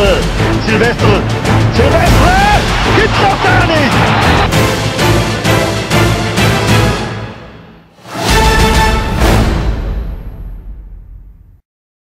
Silvestre. Silvestre! Silvestre! Gibt's doch gar nicht!